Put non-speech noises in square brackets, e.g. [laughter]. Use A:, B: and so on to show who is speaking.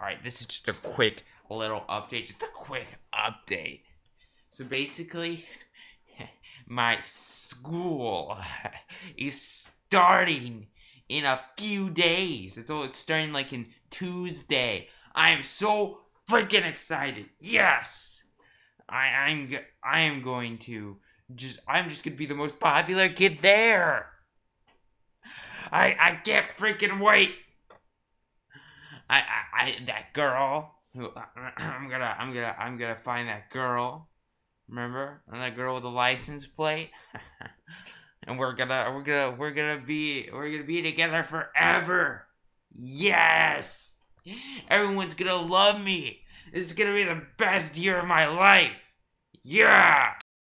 A: Alright, this is just a quick little update. Just a quick update. So basically, [laughs] my school [laughs] is starting in a few days. It's, all, it's starting like in Tuesday. I am so freaking excited. Yes! I, I'm I am going to just I'm just gonna be the most popular kid there. I I can't freaking wait. I I, I that girl who [clears throat] I'm gonna I'm gonna I'm gonna find that girl. Remember? And that girl with the license plate. [laughs] and we're gonna we're gonna we're gonna be we're gonna be together forever. Yes. Everyone's gonna love me. This is gonna be the best year of my life. Yeah.